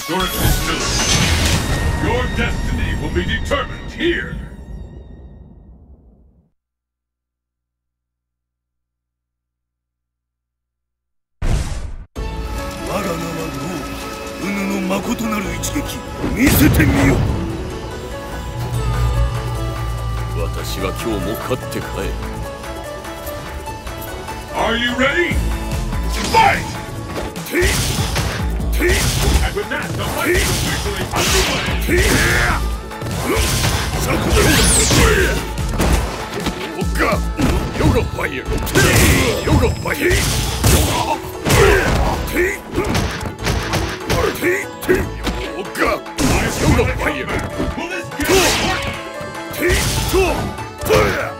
historic distillery. Your destiny will be determined here. Are you ready? Fight! Take two!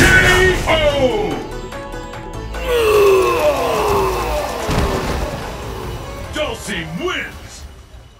Yeah!